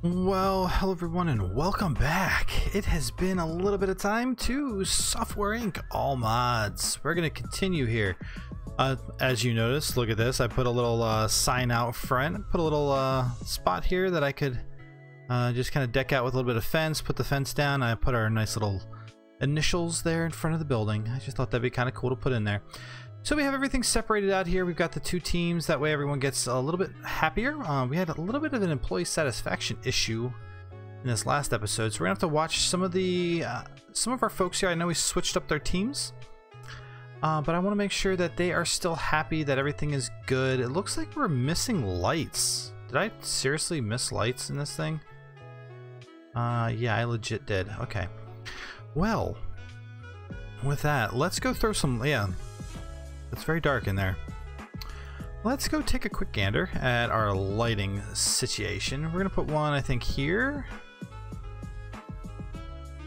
Well, hello everyone and welcome back. It has been a little bit of time to Software Inc. All Mods. We're going to continue here. Uh, as you notice, look at this. I put a little uh, sign out front. Put a little uh, spot here that I could uh, just kind of deck out with a little bit of fence. Put the fence down. I put our nice little initials there in front of the building. I just thought that'd be kind of cool to put in there. So we have everything separated out here. We've got the two teams. That way everyone gets a little bit happier. Uh, we had a little bit of an employee satisfaction issue in this last episode. So we're to have to watch some of the uh, some of our folks here. I know we switched up their teams. Uh, but I want to make sure that they are still happy, that everything is good. It looks like we're missing lights. Did I seriously miss lights in this thing? Uh, yeah, I legit did. Okay. Well, with that, let's go throw some... Yeah, it's very dark in there. Let's go take a quick gander at our lighting situation. We're gonna put one, I think, here.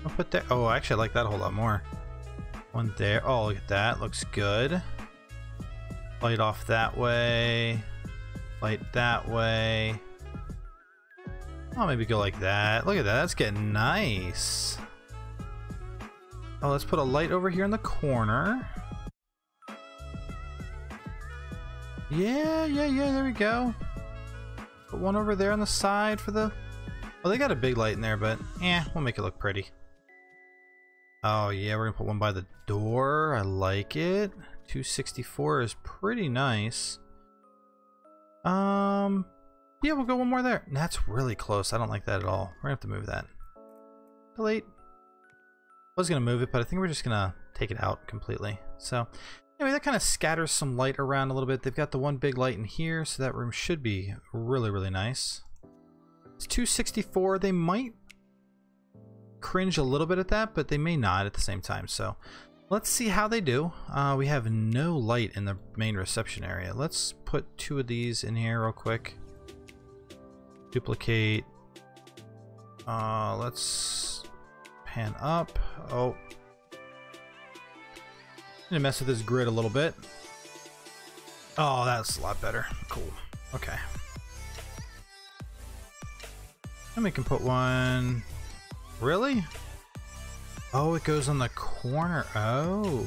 I'll put that. Oh, actually, I like that a whole lot more. One there. Oh, look at that. Looks good. Light off that way. Light that way. Oh, maybe go like that. Look at that. That's getting nice. Oh, let's put a light over here in the corner. Yeah, yeah, yeah, there we go. Put one over there on the side for the... Well, they got a big light in there, but yeah, we'll make it look pretty. Oh yeah, we're gonna put one by the door. I like it. 264 is pretty nice. Um, yeah, we'll go one more there. That's really close. I don't like that at all. We're gonna have to move that. Delete. I was gonna move it, but I think we're just gonna take it out completely. So Anyway, that kind of scatters some light around a little bit. They've got the one big light in here, so that room should be really, really nice. It's 264. They might cringe a little bit at that, but they may not at the same time. So let's see how they do. Uh, we have no light in the main reception area. Let's put two of these in here real quick. Duplicate. Uh, let's pan up. Oh, gonna mess with this grid a little bit. Oh, that's a lot better. Cool. Okay. And we can put one... Really? Oh, it goes on the corner. Oh.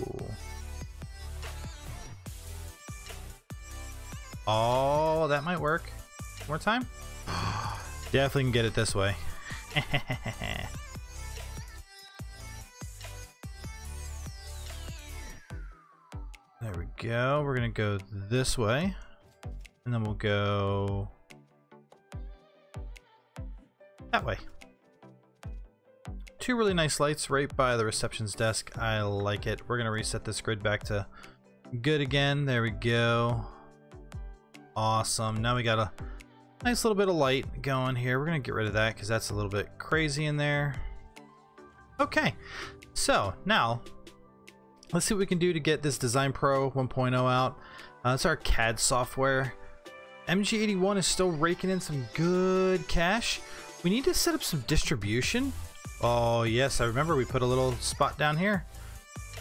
Oh, that might work. More time? Definitely can get it this way. go. We're going to go this way. And then we'll go that way. Two really nice lights right by the reception's desk. I like it. We're going to reset this grid back to good again. There we go. Awesome. Now we got a nice little bit of light going here. We're going to get rid of that because that's a little bit crazy in there. Okay. So now Let's see what we can do to get this Design Pro 1.0 out. Uh, it's our CAD software. MG81 is still raking in some good cash. We need to set up some distribution. Oh yes, I remember we put a little spot down here.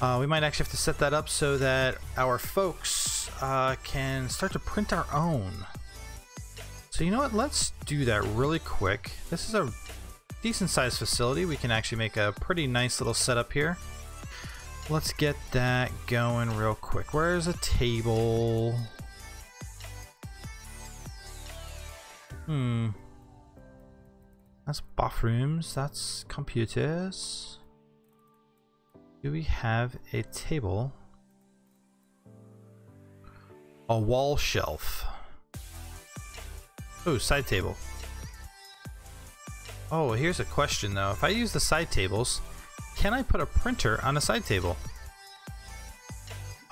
Uh, we might actually have to set that up so that our folks uh, can start to print our own. So you know what, let's do that really quick. This is a decent sized facility. We can actually make a pretty nice little setup here. Let's get that going real quick. Where's a table? Hmm. That's bathrooms. That's computers. Do we have a table? A wall shelf. Oh, side table. Oh, here's a question though. If I use the side tables, can I put a printer on a side table?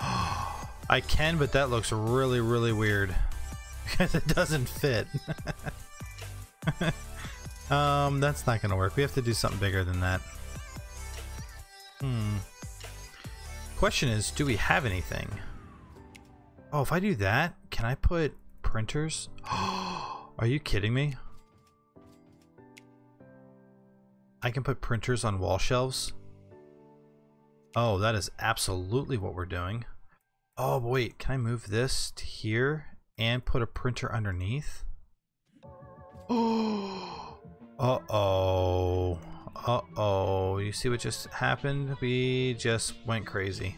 I can, but that looks really, really weird. Because it doesn't fit. um, that's not gonna work. We have to do something bigger than that. Hmm. Question is, do we have anything? Oh, if I do that, can I put printers? Are you kidding me? I can put printers on wall shelves? Oh, that is absolutely what we're doing. Oh, wait, can I move this to here and put a printer underneath? Oh, Uh-oh. Uh-oh. You see what just happened? We just went crazy.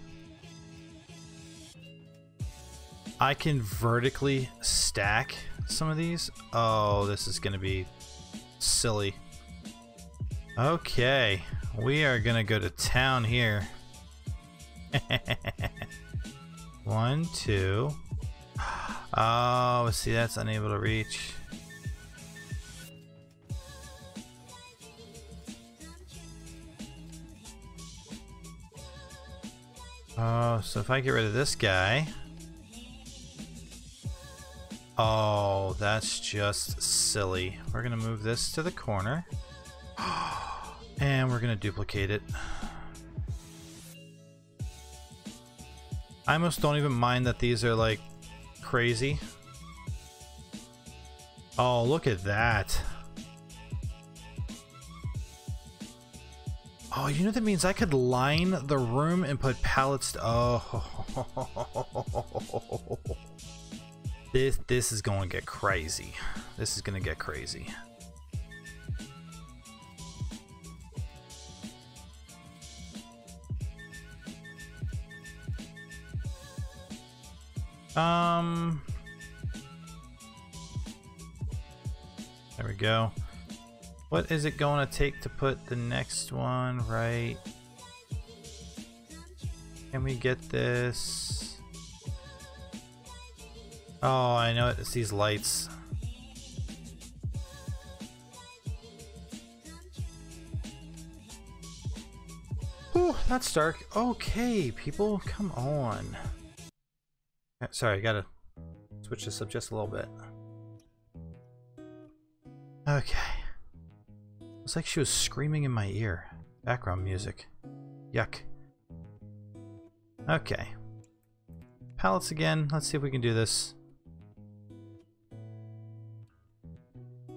I can vertically stack some of these. Oh, this is going to be silly. Okay. We are going to go to town here. One, two. Oh, see, that's unable to reach. Oh, so if I get rid of this guy... Oh, that's just silly. We're going to move this to the corner. And we're going to duplicate it. I almost don't even mind that these are like crazy. Oh, look at that. Oh, you know that means I could line the room and put pallets. Oh, this this is going to get crazy. This is going to get crazy. Um, there we go. What is it going to take to put the next one right? Can we get this? Oh, I know it. it's these lights. Whew, that's dark. Okay, people, come on. Uh, sorry, I gotta switch this up just a little bit. Okay. It's like she was screaming in my ear. Background music. Yuck. Okay. Pallets again. Let's see if we can do this.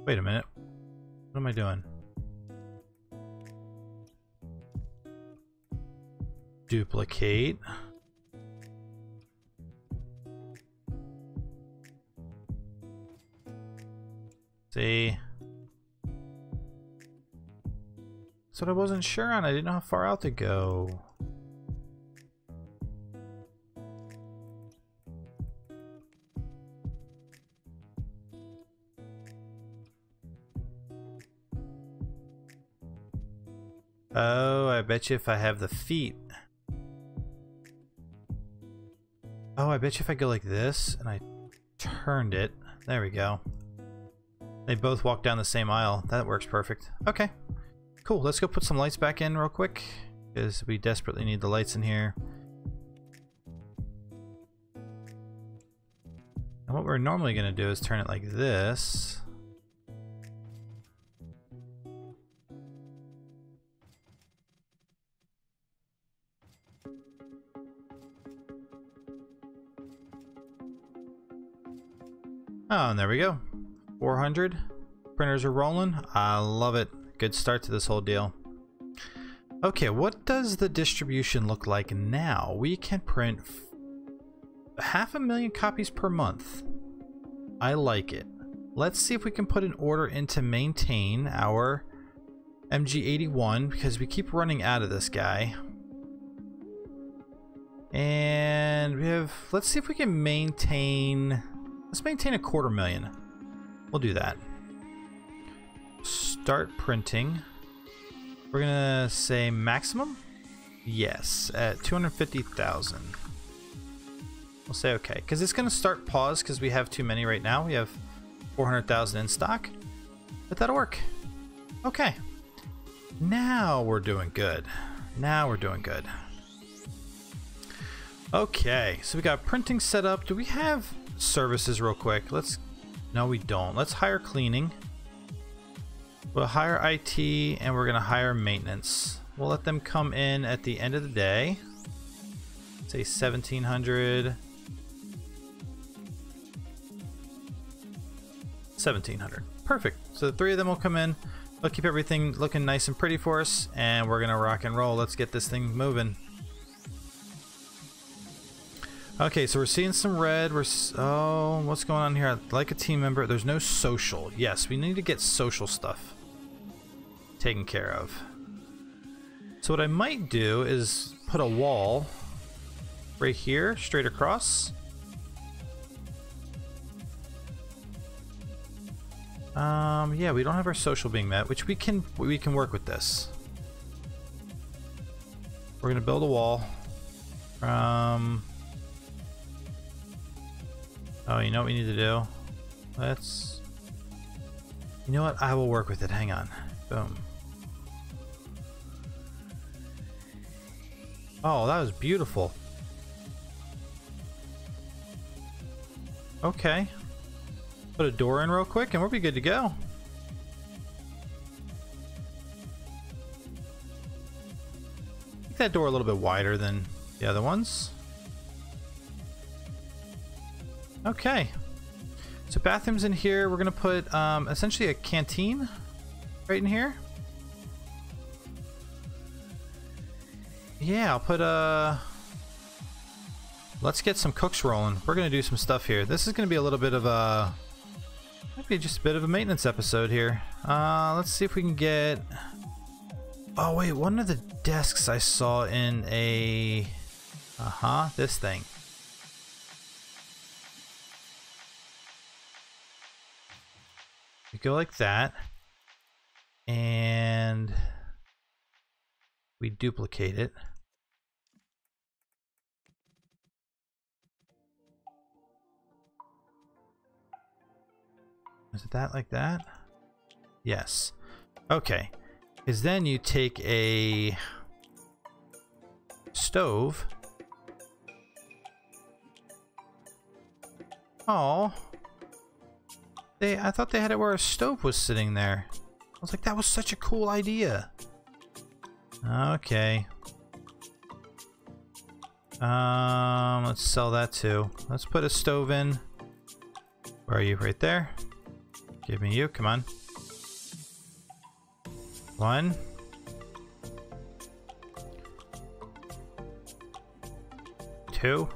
Wait a minute. What am I doing? Duplicate. See? That's what I wasn't sure on. I didn't know how far out to go. Oh, I bet you if I have the feet. Oh, I bet you if I go like this and I turned it. There we go. They both walk down the same aisle. That works perfect. Okay. Cool. Let's go put some lights back in real quick. Because we desperately need the lights in here. And what we're normally going to do is turn it like this. Oh, and there we go. 400. Printers are rolling. I love it. Good start to this whole deal. Okay, what does the distribution look like now? We can print half a million copies per month. I like it. Let's see if we can put an order in to maintain our MG81 because we keep running out of this guy. And we have, let's see if we can maintain, let's maintain a quarter million. We'll do that. Start printing. We're gonna say maximum? Yes, at 250,000. We'll say okay, because it's gonna start pause because we have too many right now. We have 400,000 in stock, but that'll work. Okay. Now we're doing good. Now we're doing good. Okay, so we got printing set up. Do we have services real quick? Let's no, we don't. Let's hire cleaning. We'll hire IT and we're going to hire maintenance. We'll let them come in at the end of the day. Say 1700. 1700. Perfect. So the three of them will come in. They'll keep everything looking nice and pretty for us. And we're going to rock and roll. Let's get this thing moving. Okay, so we're seeing some red. We're oh, what's going on here? Like a team member. There's no social. Yes, we need to get social stuff. taken care of. So what I might do is put a wall right here, straight across. Um, yeah, we don't have our social being met, which we can we can work with this. We're gonna build a wall. Um. Oh, you know what we need to do? Let's. You know what? I will work with it. Hang on. Boom. Oh, that was beautiful. Okay. Put a door in real quick and we'll be good to go. Make that door a little bit wider than the other ones. Okay. So bathrooms in here, we're gonna put um, essentially a canteen right in here. Yeah, I'll put a... Uh, let's get some cooks rolling. We're gonna do some stuff here. This is gonna be a little bit of a might be just a bit of a maintenance episode here. Uh, let's see if we can get... Oh wait, one of the desks I saw in a... Uh-huh, this thing. We go like that. And... We duplicate it. Is it that like that? Yes. Okay. Because then you take a stove. Oh. They I thought they had it where a stove was sitting there. I was like, that was such a cool idea. Okay. Um, let's sell that too. Let's put a stove in. Where are you? Right there? Give me you, come on. One. Two.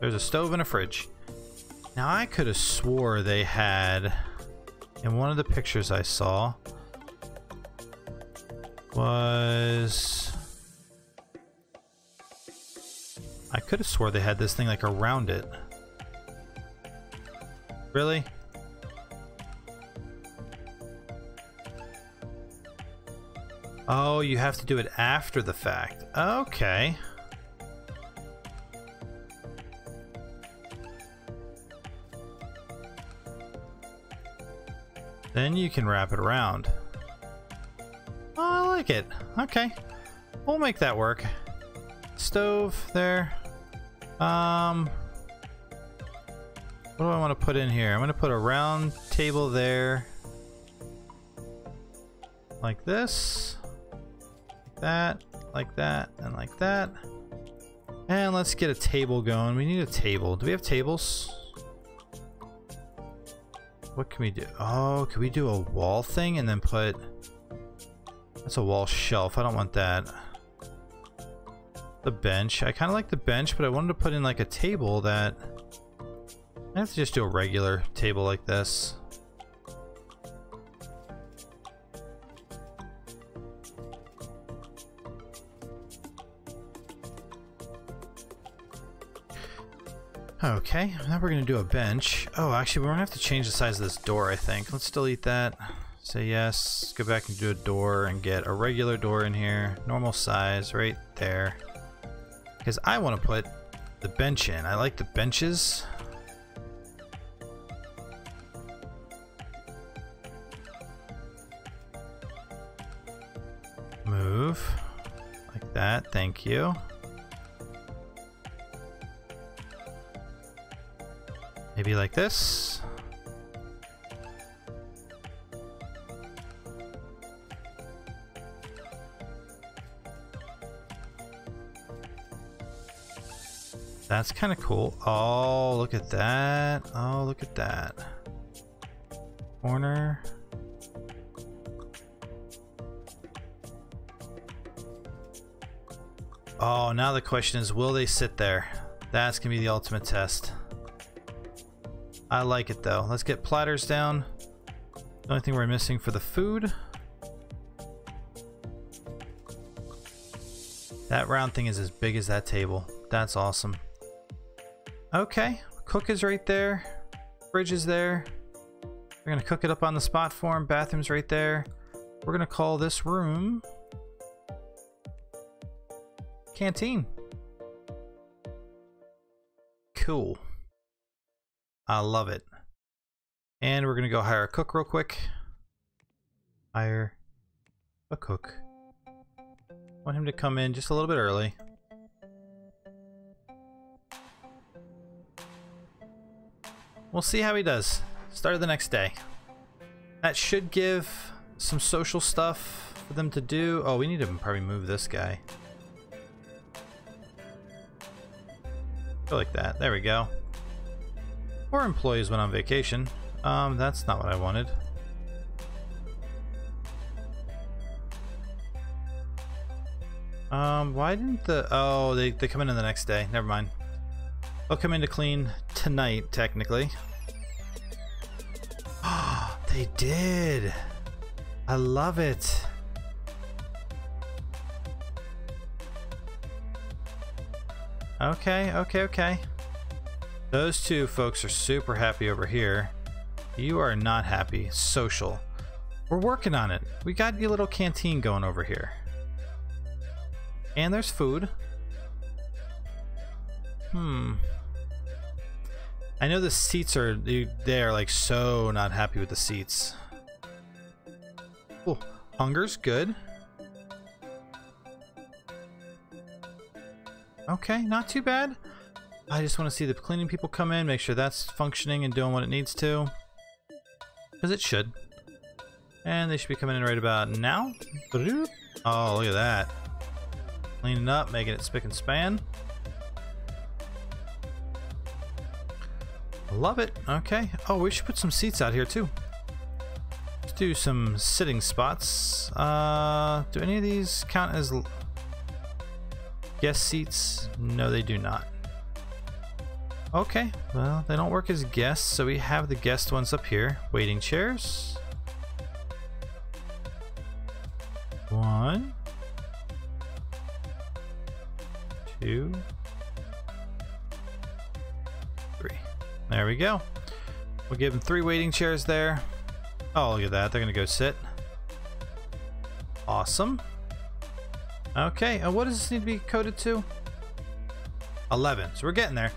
There's a stove and a fridge. Now I could have swore they had, in one of the pictures I saw, was... I could have swore they had this thing like around it. Really? Oh, you have to do it after the fact. Okay. Then you can wrap it around. Oh, I like it. Okay. We'll make that work. Stove there. Um, what do I want to put in here? I'm going to put a round table there. Like this Like that, like that, and like that. And let's get a table going. We need a table. Do we have tables? What can we do? Oh, can we do a wall thing and then put... That's a wall shelf. I don't want that. The bench. I kind of like the bench, but I wanted to put in like a table that... I have to just do a regular table like this. Okay, now we're gonna do a bench. Oh, actually, we're gonna have to change the size of this door, I think. Let's delete that. Say yes. Go back and do a door and get a regular door in here. Normal size, right there. Because I want to put the bench in. I like the benches. Move. Like that, thank you. Maybe like this. That's kind of cool. Oh, look at that. Oh, look at that. Corner. Oh, now the question is, will they sit there? That's going to be the ultimate test. I like it though. Let's get platters down. The only thing we're missing for the food. That round thing is as big as that table. That's awesome. Okay, cook is right there. Fridge is there. We're gonna cook it up on the spot for him. Bathroom's right there. We're gonna call this room canteen. Cool. I love it. And we're gonna go hire a cook real quick. Hire a cook. Want him to come in just a little bit early. We'll see how he does. Start of the next day. That should give some social stuff for them to do. Oh, we need to probably move this guy. Go like that. There we go. Four employees went on vacation. Um, that's not what I wanted. Um, why didn't the... Oh, they, they come in the next day. Never mind. They'll come in to clean tonight, technically. they did! I love it. Okay, okay, okay. Those two folks are super happy over here. You are not happy. Social. We're working on it. We got your little canteen going over here. And there's food. Hmm. I know the seats are they are like so not happy with the seats. Oh, hunger's good. Okay, not too bad. I just want to see the cleaning people come in, make sure that's functioning and doing what it needs to. Because it should. And they should be coming in right about now. Oh, look at that. Cleaning up, making it spick and span. Love it. Okay. Oh, we should put some seats out here too. Let's do some sitting spots. Uh, do any of these count as guest seats? No, they do not. Okay, well, they don't work as guests, so we have the guest ones up here. Waiting chairs. One two, three. There we go. We'll give them three waiting chairs there. Oh, look at that. They're going to go sit. Awesome. Okay, and what does this need to be coded to? 11. So we're getting there.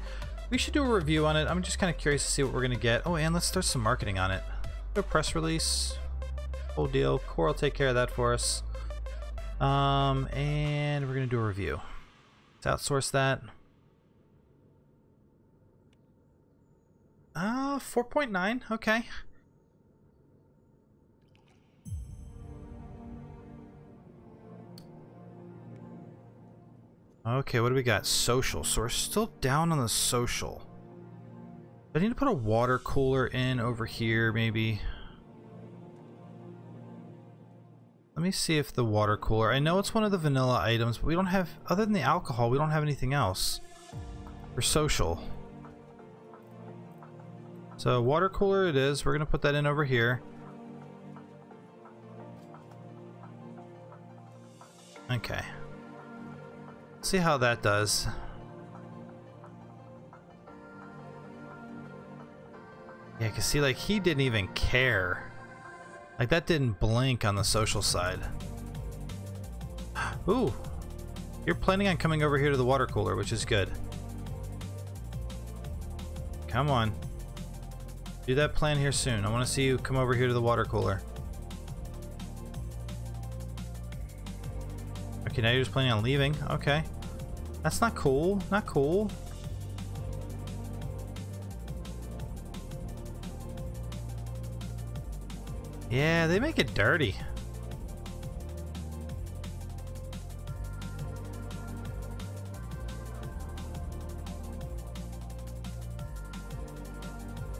We should do a review on it. I'm just kind of curious to see what we're going to get. Oh, and let's start some marketing on it. A press release. Whole deal. Core will take care of that for us. Um, and we're going to do a review. Let's outsource that. Uh, 4.9, okay. Okay, what do we got? Social. So we're still down on the social. I need to put a water cooler in over here, maybe. Let me see if the water cooler, I know it's one of the vanilla items, but we don't have, other than the alcohol, we don't have anything else for social. So water cooler it is, we're going to put that in over here. Okay. See how that does. Yeah, cause see, like, he didn't even care. Like that didn't blink on the social side. Ooh. You're planning on coming over here to the water cooler, which is good. Come on. Do that plan here soon. I want to see you come over here to the water cooler. Okay, now you're just planning on leaving. Okay. That's not cool. Not cool. Yeah, they make it dirty.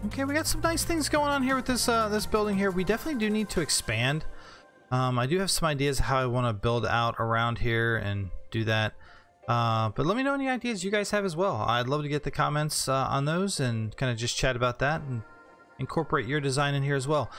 Okay, we got some nice things going on here with this uh, this building here. We definitely do need to expand. Um, I do have some ideas how I want to build out around here and do that. Uh, but let me know any ideas you guys have as well. I'd love to get the comments uh, on those and kind of just chat about that and incorporate your design in here as well.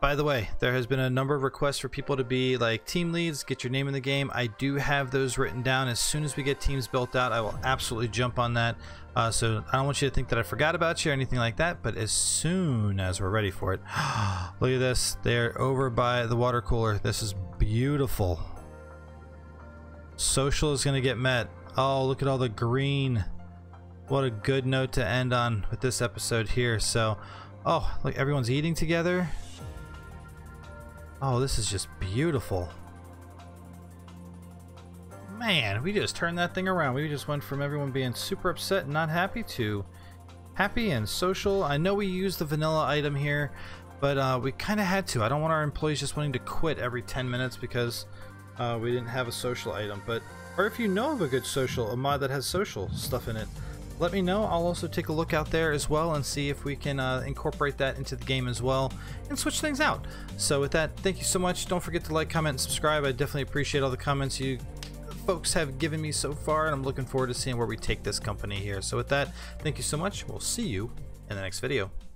By the way, there has been a number of requests for people to be like team leads, get your name in the game. I do have those written down. As soon as we get teams built out, I will absolutely jump on that. Uh, so I don't want you to think that I forgot about you or anything like that, but as soon as we're ready for it, look at this. They're over by the water cooler. This is beautiful. Social is going to get met. Oh, look at all the green. What a good note to end on with this episode here. So, oh, look, everyone's eating together. Oh, this is just beautiful. Man, we just turned that thing around. We just went from everyone being super upset and not happy to happy and social. I know we used the vanilla item here, but uh, we kind of had to. I don't want our employees just wanting to quit every 10 minutes because uh, we didn't have a social item. But Or if you know of a good social, a mod that has social stuff in it, let me know. I'll also take a look out there as well and see if we can uh, incorporate that into the game as well and switch things out. So with that, thank you so much. Don't forget to like, comment, and subscribe. I definitely appreciate all the comments you folks have given me so far, and I'm looking forward to seeing where we take this company here. So with that, thank you so much. We'll see you in the next video.